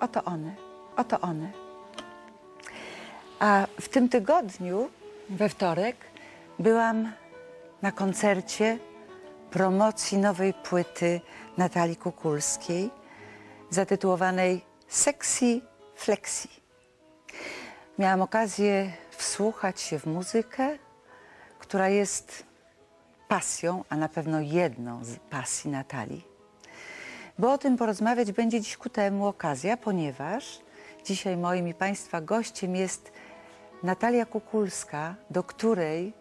Oto one, oto one. A w tym tygodniu, we wtorek, byłam na koncercie promocji nowej płyty Natalii Kukulskiej zatytułowanej Sexy Flexi. Miałam okazję wsłuchać się w muzykę, która jest pasją, a na pewno jedną z pasji Natalii. Bo o tym porozmawiać będzie dziś ku temu okazja, ponieważ dzisiaj moim i Państwa gościem jest Natalia Kukulska, do której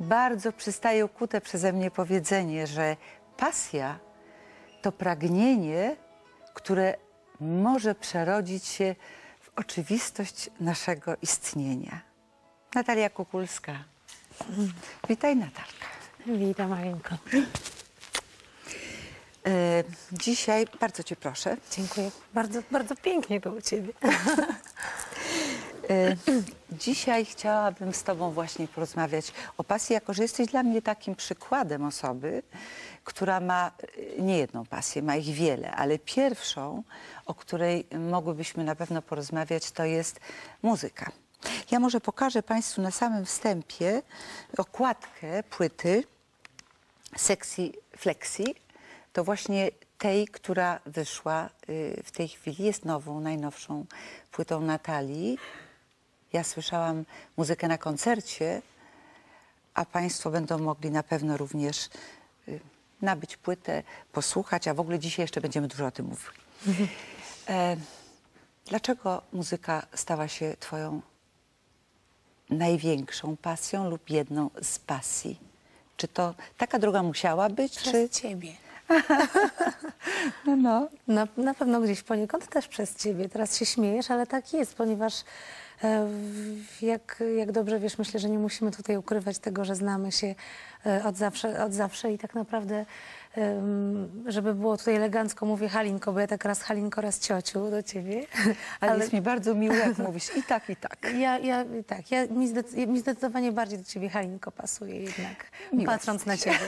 bardzo przystaje ukute przeze mnie powiedzenie, że pasja to pragnienie, które może przerodzić się w oczywistość naszego istnienia. Natalia Kukulska. Witaj Natalka. Witam, Marinko. E, dzisiaj bardzo Cię proszę. Dziękuję. Bardzo, bardzo pięknie to u Ciebie. E, Dzisiaj chciałabym z Tobą właśnie porozmawiać o pasji, jako że jesteś dla mnie takim przykładem osoby, która ma e, nie jedną pasję, ma ich wiele, ale pierwszą, o której mogłybyśmy na pewno porozmawiać, to jest muzyka. Ja może pokażę Państwu na samym wstępie okładkę płyty Sexy Flexi. To właśnie tej, która wyszła y, w tej chwili, jest nową, najnowszą płytą Natalii. Ja słyszałam muzykę na koncercie, a Państwo będą mogli na pewno również y, nabyć płytę, posłuchać, a w ogóle dzisiaj jeszcze będziemy dużo o tym mówili. E, dlaczego muzyka stała się Twoją największą pasją lub jedną z pasji? Czy to taka droga musiała być, Przez czy... Ciebie. No, no. Na, na pewno gdzieś poniekąd też przez Ciebie. Teraz się śmiejesz, ale tak jest, ponieważ e, jak, jak dobrze wiesz, myślę, że nie musimy tutaj ukrywać tego, że znamy się e, od zawsze, od zawsze i tak naprawdę, żeby było tutaj elegancko, mówię Halinko, bo ja tak raz Halinko, raz ciociu do Ciebie. Ale, jest mi bardzo miło, jak mówisz i tak, i tak. Ja, ja tak, ja, mi, zdec- mi zdecydowanie bardziej do ciebie Halinko pasuje jednak, Miło patrząc na ciebie.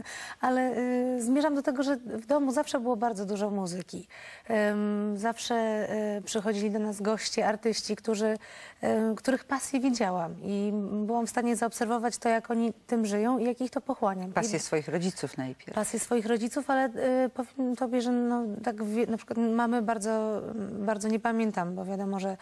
Ale y, zmierzam do tego, że w domu zawsze było bardzo dużo muzyki. Ym, zawsze y, przychodzili do nas goście, artyści, którzy, y, których pasję widziałam i byłam w stanie zaobserwować to, jak oni tym żyją i jak ich to pochłania. Pasję swoich rodziców najpierw. pasję swoich rodziców, ale y, powiem tobie, że no, tak wie, na przykład mamy bardzo, bardzo nie pamiętam, bo wiadomo, że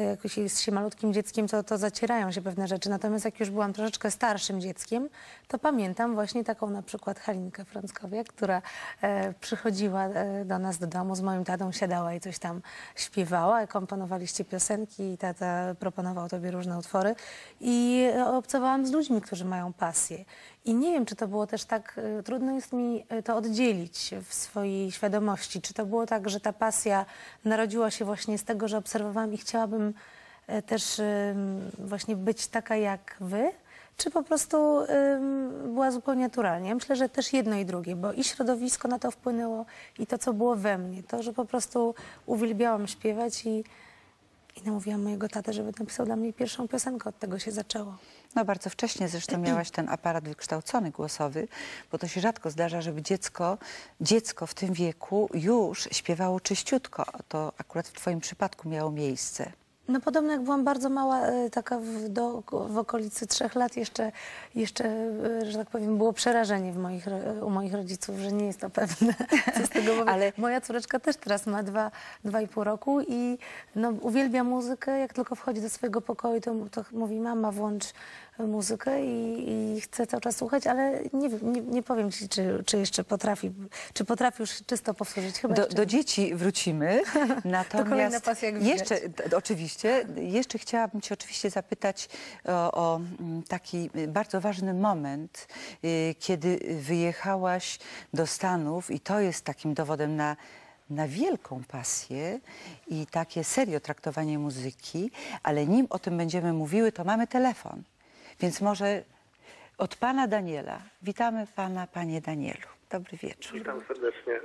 y, jak się jest się malutkim dzieckiem, to, to zacierają się pewne rzeczy. Natomiast jak już byłam troszeczkę starszym dzieckiem, to pamiętam właśnie taką na przykład Halinkę Frąckowiak, która e, przychodziła e, do nas do domu z moim tatą, siadała i coś tam śpiewała, komponowaliście piosenki i tata proponował tobie różne utwory i obcowałam z ludźmi, którzy mają pasję. I nie wiem, czy to było też tak, y, trudno jest mi y, to oddzielić w swojej świadomości. Czy to było tak, że ta pasja narodziła się właśnie z tego, że obserwowałam i chciałabym y, też właśnie być taka jak wy? Czy po prostu była zupełnie naturalnie? Ja myślę, że też jedno i drugie, bo i środowisko na to wpłynęło, i to, co było we mnie. To, że po prostu uwielbiałam śpiewać i, i namówiłam mojego tatę, żeby napisał dla mnie pierwszą piosenkę. Od tego się zaczęło. No bardzo wcześnie zresztą miałaś ten aparat wykształcony głosowy, bo to się rzadko zdarza, żeby dziecko, dziecko w tym wieku już śpiewało czyściutko. To akurat w twoim przypadku miało miejsce. No podobno jak byłam bardzo mała, e, taka w, do, w okolicy trzech lat jeszcze, jeszcze, e, że tak powiem, było przerażenie w moich, ro- u moich rodziców, że nie jest to pewne. Co z tego, Ale- moja córeczka też teraz ma dwa, dwa i pół roku i no, uwielbia muzykę. Jak tylko wchodzi do swojego pokoju, to, to mówi mama włącz muzykę i, i chce cały czas słuchać, ale nie, nie, nie powiem ci, czy, czy jeszcze potrafi, czy potrafi już czysto powtórzyć. Chyba Do, do dzieci wrócimy, natomiast kolejna pasja, jak jeszcze, oczywiście, jeszcze chciałabym cię oczywiście zapytać o, o mm, taki bardzo ważny moment, y, kiedy wyjechałaś do Stanów i to jest takim dowodem na na wielką pasję i takie serio traktowanie muzyki, ale nim o tym będziemy mówiły, to mamy telefon. Więc może od pana Daniela. Witamy pana, panie Danielu. Dobry wieczór. Witam serdecznie.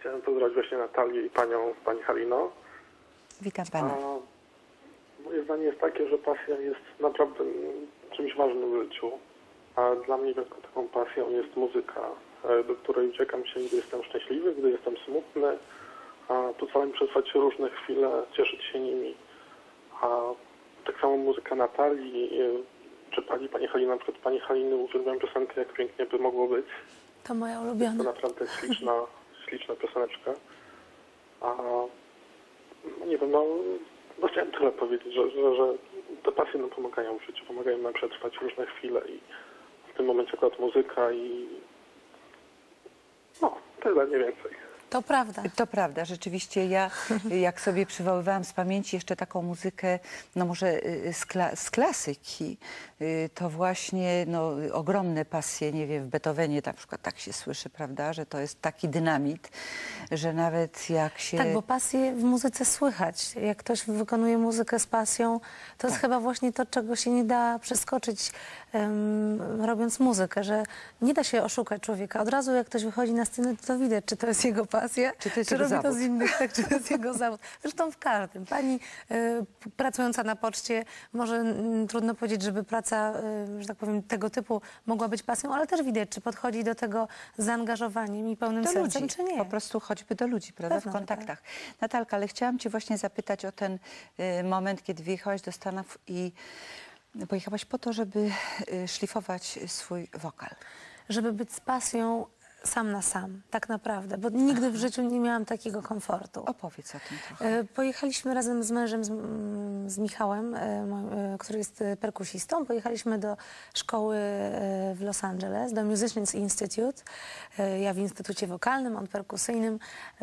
Chciałem pozdrowić właśnie Natalię i panią, pani Halino. Witam A pana. moje zdanie jest takie, że pasja jest naprawdę czymś ważnym w życiu. A dla mnie wielką taką pasją jest muzyka, e, do której uciekam się, gdy jestem szczęśliwy, gdy jestem smutny, a pozwala mi przetrwać różne chwile, cieszyć się nimi. A tak samo muzyka Natalii, y, czy pani, pani Halina, na przykład pani Haliny uwielbiam piosenkę Jak pięknie by mogło być. To moja To ulubiona. naprawdę śliczna, śliczna pioseneczka. A no nie wiem, no, no chciałem tyle powiedzieć, że, że, że te pasje nam pomagają w życiu, pomagają nam przetrwać różne chwile i w tym momencie akurat muzyka i no, tyle mniej więcej. To prawda. To prawda, rzeczywiście ja, jak sobie przywoływałam z pamięci jeszcze taką muzykę, no może y, z, kla z klasyki, y, to właśnie no, ogromne pasje, nie wiem, w Beethovenie na przykład tak się słyszy, prawda, że to jest taki dynamit, że nawet jak się... Tak, bo pasję w muzyce słychać. Jak ktoś wykonuje muzykę z pasją, to jest chyba właśnie to, czego się nie da przeskoczyć robiąc muzykę, że nie da się oszukać człowieka. Od razu jak ktoś wychodzi na scenę, to widać, czy to jest jego pasja, Czy to jest jego robi to zawód. z innych, tak, czy to jest jego zawód. Zresztą w każdym. Pani e, pracująca na poczcie, może trudno powiedzieć, żeby praca, e, że tak powiem, tego typu mogła być pasją, ale też widać, czy podchodzi do tego z zaangażowaniem i pełnym do sercem, ludzi, czy nie. po prostu choćby do ludzi, prawda, Pewno, w że kontaktach. Natalka, ale chciałam cię właśnie zapytać o ten y, moment, kiedy wyjechałaś do Stanów i pojechałaś po to, żeby y, szlifować swój wokal. żeby być z pasją sam na sam, tak naprawdę, bo nigdy w życiu nie miałam takiego komfortu. Opowiedz o tym trochę. E, Pojechaliśmy razem z mężem, z, mm, z Michałem, e, e, który jest e, perkusistą. Pojechaliśmy do szkoły w Los Angeles, do Musicians Institute. Ja w Instytucie Wokalnym, on perkusyjnym.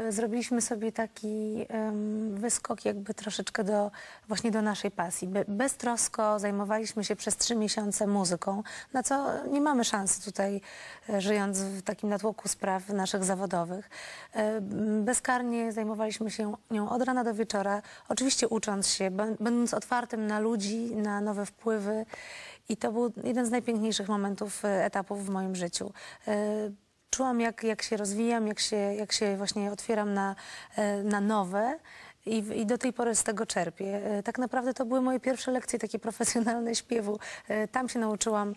Zrobiliśmy sobie taki wyskok jakby troszeczkę do, właśnie do naszej pasji. Be, beztrosko zajmowaliśmy się przez trzy miesiące muzyką, na co nie mamy szansy tutaj, żyjąc w takim natłoku spraw naszych zawodowych. Bezkarnie zajmowaliśmy się nią od rana do wieczora, oczywiście ucząc się, będąc otwartym na ludzi, na nowe wpływy. I to był jeden z najpiękniejszych momentów, e, etapów w moim życiu. E, Czułam, jak, jak się rozwijam, jak się, jak się właśnie otwieram na, e, na nowe. I, I do tej pory z tego czerpię. Tak naprawdę to były moje pierwsze lekcje takie profesjonalne śpiewu. Tam się nauczyłam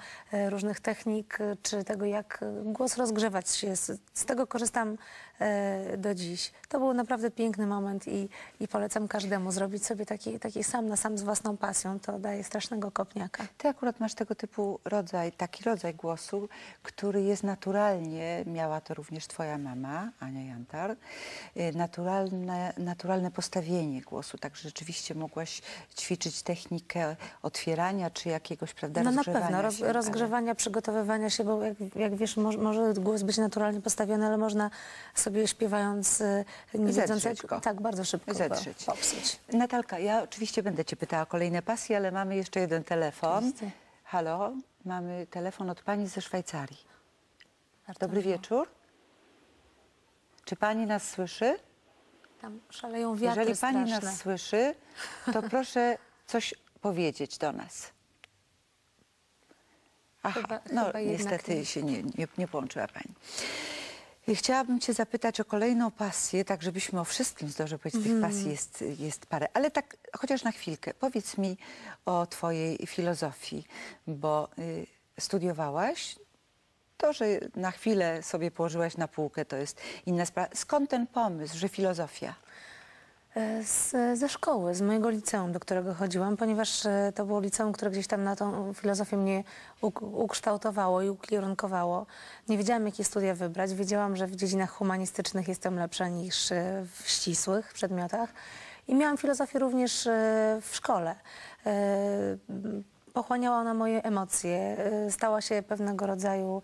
różnych technik, czy tego, jak głos rozgrzewać się. Z, z tego korzystam do dziś. To był naprawdę piękny moment i, i polecam każdemu zrobić sobie taki, taki sam na sam z własną pasją. To daje strasznego kopniaka. Ty akurat masz tego typu rodzaj, taki rodzaj głosu, który jest naturalnie, miała to również twoja mama, Ania Jantar, y, naturalne, naturalne postawienie głosu, tak rzeczywiście mogłaś ćwiczyć technikę otwierania czy jakiegoś, prawda, No na rozgrzewania pewno, roz, się, ale- rozgrzewania, przygotowywania się, bo jak, jak wiesz, może, może głos być naturalnie postawiony, ale można sobie śpiewając y, nie wiedząc jak, go. tak bardzo szybko go Zedrzeć. popsuć. Natalka, ja oczywiście będę cię pytała o kolejne pasje, ale mamy jeszcze jeden telefon. Oczywiście. Halo, mamy telefon od pani ze Szwajcarii. Bardzo Dobry miło. wieczór. Czy pani nas słyszy? Tam szaleją wiatry Jeżeli pani straszne. nas słyszy, to proszę coś powiedzieć do nas. Aha, Chyba- no chyba niestety nie. się nie, nie, nie połączyła pani. Chciałabym cię zapytać o kolejną pasję, tak żebyśmy o wszystkim zdążyli powiedzieć. Mhm. Tych pasji jest, jest parę, ale tak chociaż na chwilkę. Powiedz mi o twojej filozofii, bo y, studiowałaś, to, że na chwilę sobie położyłaś na półkę, to jest inna sprawa. Skąd ten pomysł, że filozofia? E, Z, ze szkoły, z mojego liceum, do którego chodziłam, ponieważ e, to było liceum, które gdzieś tam na tą filozofię mnie uk- ukształtowało i ukierunkowało. Nie wiedziałam, jakie studia wybrać. Wiedziałam, że w dziedzinach humanistycznych jestem lepsza niż e, w ścisłych przedmiotach. I miałam filozofię również w szkole. Pochłaniała ona moje emocje, stała się pewnego rodzaju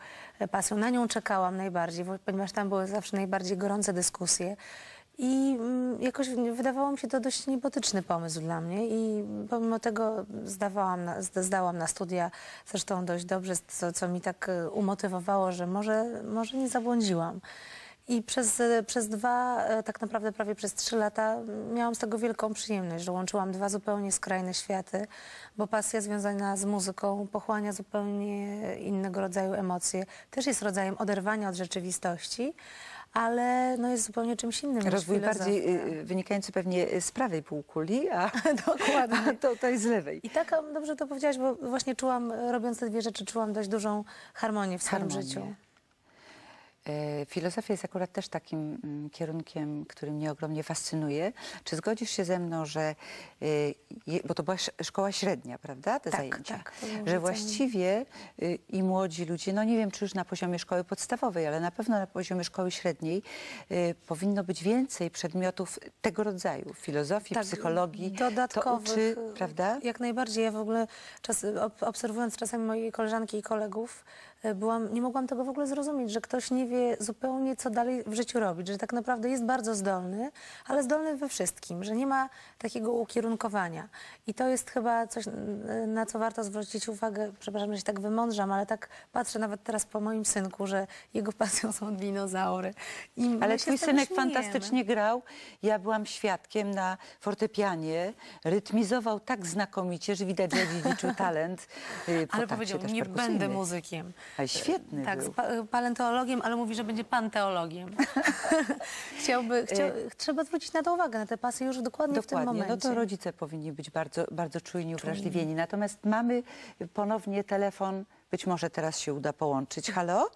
pasją. Na nią czekałam najbardziej, ponieważ tam były zawsze najbardziej gorące dyskusje. I mm, jakoś wydawało mi się to dość niebotyczny pomysł dla mnie i pomimo tego zdawałam na, zda- zdałam na studia zresztą dość dobrze, co, co mi tak e, umotywowało, że może, może nie zabłądziłam. I przez, e, przez dwa, e, tak naprawdę prawie przez trzy lata m, miałam z tego wielką przyjemność, że łączyłam dwa zupełnie skrajne światy, bo pasja związana z muzyką pochłania zupełnie innego rodzaju emocje. Też jest rodzajem oderwania od rzeczywistości, ale no jest zupełnie czymś innym. Rozwój bardziej y, wynikający pewnie z prawej półkuli, a, Dokładnie. a to, to jest z lewej. I tak um, dobrze to powiedziałaś, bo właśnie czułam, robiąc te dwie rzeczy, czułam dość dużą harmonię w swoim Harmonię. życiu. E, Filozofia jest akurat też takim mm, kierunkiem, który mnie ogromnie fascynuje. Czy zgodzisz się ze mną, że, e, bo to była sz- szkoła średnia, prawda, te Tak, zajęcia, tak, że właściwie y, i młodzi ludzie, no nie wiem, czy już na poziomie szkoły podstawowej, ale na pewno na poziomie szkoły średniej y, powinno być więcej przedmiotów tego rodzaju, filozofii, psychologii. dodatkowych, to uczy, prawda? Jak najbardziej. Ja w ogóle czas, ob, obserwując czasami moje koleżanki i kolegów, byłam, nie mogłam tego w ogóle zrozumieć, że ktoś nie wie zupełnie, co dalej w życiu robić, że tak naprawdę jest bardzo zdolny, ale zdolny we wszystkim, że nie ma takiego ukierunkowania. I to jest chyba coś, y, na co warto zwrócić uwagę. Przepraszam, że się tak wymądrzam, ale tak patrzę nawet teraz po moim synku, że jego pasją są dinozaury. I Ale twój synek śmiejemy. fantastycznie grał. Ja byłam świadkiem na fortepianie. Rytmizował tak znakomicie, że widać, że dziedziczył talent. y, Ale powiedział, nie będę muzykiem. Ale świetny Tak, był. z pa paleontologiem, ale mówi, że będzie panteologiem. Chciałby, chciał, trzeba zwrócić na to uwagę, na te pasy już dokładnie, w tym Dokładnie, momencie. no to rodzice powinni być bardzo, bardzo czujni, uwrażliwieni. Natomiast mamy ponownie telefon, być może teraz się uda połączyć. Halo?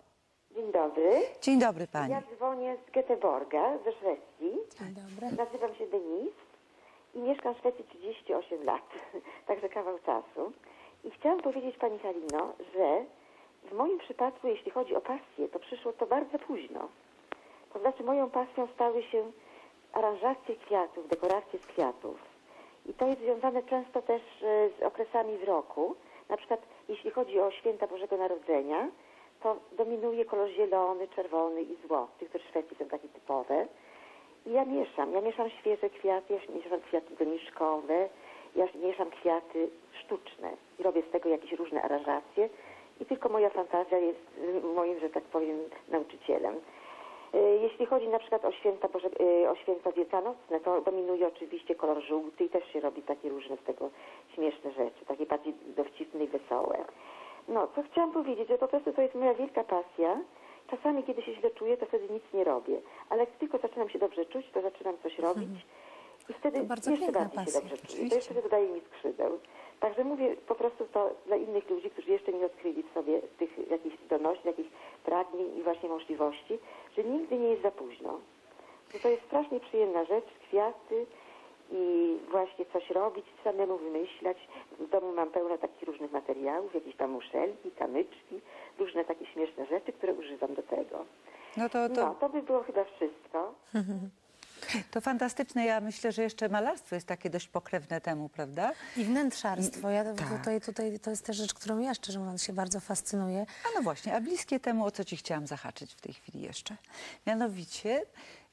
Dzień dobry. Dzień dobry pani. Ja dzwonię z Göteborga, ze Szwecji. Dzień dobry. Nazywam się Denise i mieszkam w Szwecji 38 lat, także kawał czasu. I chciałam powiedzieć Pani Halino, że w moim przypadku, jeśli chodzi o pasję, to przyszło to bardzo późno. To znaczy moją pasją stały się aranżacje kwiatów, dekoracje z kwiatów. I to jest związane często też e, z okresami w roku. Na przykład jeśli chodzi o święta Bożego Narodzenia, to dominuje kolor zielony, czerwony i złoty, które w Szwecji są takie typowe. I ja mieszam, ja mieszam świeże kwiaty, ja mieszam kwiaty doniczkowe, ja mieszam kwiaty sztuczne i robię z tego jakieś różne aranżacje i tylko moja fantazja jest moim, że tak powiem, nauczycielem. Y, Jeśli chodzi na przykład o święta, Boże, y, o święta wielkanocne, to dominuje oczywiście kolor żółty i też się robi takie różne z tego śmieszne rzeczy, takie bardziej dowcipne i wesołe. No, co chciałam powiedzieć, że po prostu to jest moja wielka pasja. Czasami, kiedy się źle czuję, to wtedy nic nie robię. Ale jak tylko zaczynam się dobrze czuć, to zaczynam coś robić. I wtedy To bardzo jeszcze bardziej pasja, się dobrze czuję. To jeszcze dodaje mi skrzydeł. Także mówię po prostu to dla innych ludzi, którzy jeszcze nie odkryli w sobie tych jakichś zdolności, jakichś pragnień i właśnie możliwości, że nigdy nie jest za późno. Że to jest strasznie przyjemna rzecz, kwiaty i właśnie coś robić, samemu wymyślać. W domu mam pełno takich różnych materiałów, jakieś tam muszelki, kamyczki, różne takie śmieszne rzeczy, które używam do tego. No to, No, to, to by było chyba wszystko. to fantastyczne. Ja myślę, że jeszcze malarstwo jest takie dość pokrewne temu, prawda? I wnętrzarstwo. Ja Tak. tutaj, tutaj, to jest też rzecz, którą ja szczerze mówiąc się bardzo fascynuję. A no właśnie, a bliskie temu, o co ci chciałam zahaczyć w tej chwili jeszcze. Mianowicie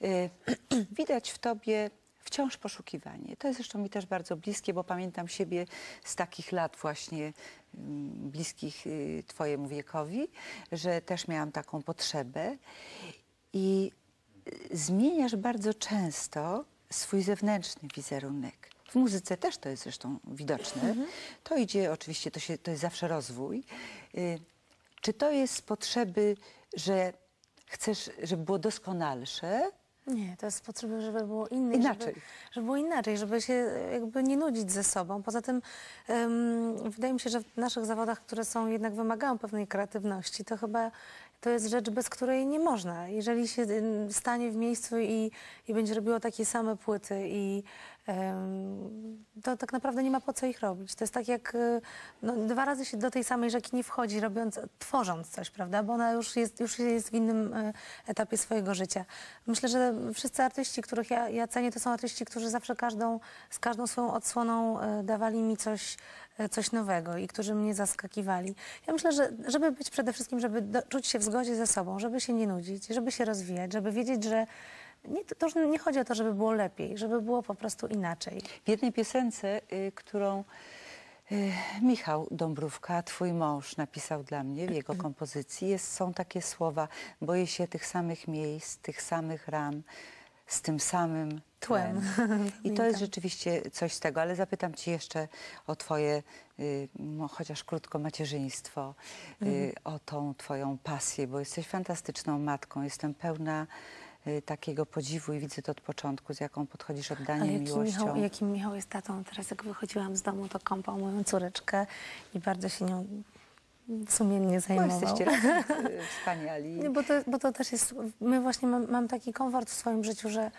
y, widać w tobie wciąż poszukiwanie. To jest zresztą mi też bardzo bliskie, bo pamiętam siebie z takich lat właśnie ym, bliskich y, twojemu wiekowi, że też miałam taką potrzebę zmieniasz bardzo często swój zewnętrzny wizerunek. W muzyce też to jest zresztą widoczne. To idzie oczywiście, to, się, to jest zawsze rozwój. Y, Czy to jest z potrzeby, że chcesz, żeby było doskonalsze? Nie, to jest z potrzeby, żeby było inne. Inaczej. Żeby, żeby było inaczej, żeby się jakby nie nudzić ze sobą. Poza tym em, wydaje mi się, że w naszych zawodach, które są jednak wymagają pewnej kreatywności, to chyba to jest rzecz, bez której nie można. Jeżeli się stanie w miejscu i, i będzie robiło takie same płyty i to tak naprawdę nie ma po co ich robić. To jest tak jak e, no, dwa razy się do tej samej rzeki nie wchodzi, robiąc, tworząc coś, prawda? Bo ona już jest, już jest w innym e, etapie swojego życia. Myślę, że wszyscy artyści, których ja, ja cenię, to są artyści, którzy zawsze każdą, z każdą swoją odsłoną e, dawali mi coś, coś nowego i którzy mnie zaskakiwali. Ja myślę, że żeby być przede wszystkim, żeby do, czuć się w zgodzie ze sobą, żeby się nie nudzić, żeby się rozwijać, żeby wiedzieć, że nie, to już nie chodzi o to, żeby było lepiej, żeby było po prostu inaczej. W jednej piosence, y, którą y, Michał Dąbrówka, twój mąż, napisał dla mnie w jego kompozycji, jest, są takie słowa: Boję się tych samych miejsc, tych samych ram, z tym samym tłem. I to jest Pamiętam. rzeczywiście coś z tego, ale zapytam cię jeszcze o twoje, y, no, chociaż krótko, macierzyństwo, y, o tą twoją pasję, bo jesteś fantastyczną matką. Jestem pełna y, takiego podziwu i widzę to od początku, z jaką podchodzisz Ale jaki miłością. Michał, jakim Michał jest tatą. Teraz jak wychodziłam z domu, to kąpał moją córeczkę i bardzo się nią sumiennie Bo zajmował. jesteście razem y, wspaniali. Nie, bo, to, bo to też jest, my właśnie mam, mam taki komfort w swoim życiu, że,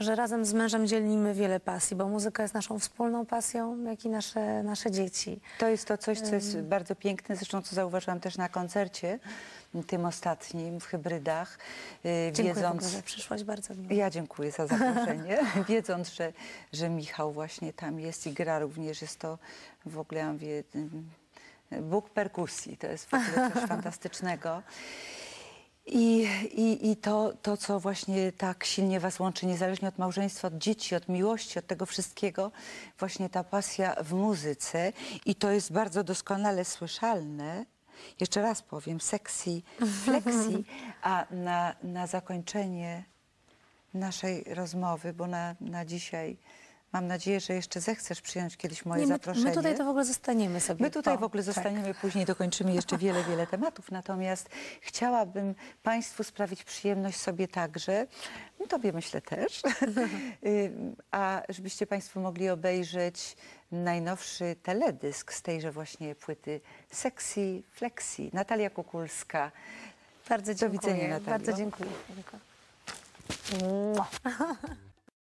że razem z mężem dzielimy wiele pasji, bo muzyka jest naszą wspólną pasją, jak i nasze, nasze dzieci. To jest to coś, co jest bardzo piękne, zresztą co zauważyłam też na koncercie, tym ostatnim w Hybrydach, y, Dziękuję wiedząc... że przyszłaś bardzo miło. Ja dziękuję za zaproszenie. Wiedząc, że, że Michał właśnie tam jest i gra również, jest to w ogóle, ja mówię, ym, Bóg perkusji. To jest w ogóle coś fantastycznego. I, i, i to, to, co właśnie tak silnie was łączy, niezależnie od małżeństwa, od dzieci, od miłości, od tego wszystkiego, właśnie ta pasja w muzyce. I to jest bardzo doskonale słyszalne. Jeszcze raz powiem, sexy, flexi, a na, na zakończenie naszej rozmowy, bo na, na dzisiaj mam nadzieję, że jeszcze zechcesz przyjąć kiedyś moje Nie, my, zaproszenie. my tutaj to w ogóle zostaniemy sobie. My tutaj po, w ogóle tak. zostaniemy, później dokończymy jeszcze wiele, wiele tematów. Natomiast chciałabym Państwu sprawić przyjemność sobie także, no Tobie myślę też, Y, a żebyście Państwo mogli obejrzeć najnowszy teledysk z tejże właśnie płyty Sexy Flexi. Natalia Kukulska. Bardzo Do dziękuję. widzenia, Natalio. Bardzo dziękuję. Dziękuję. Mua.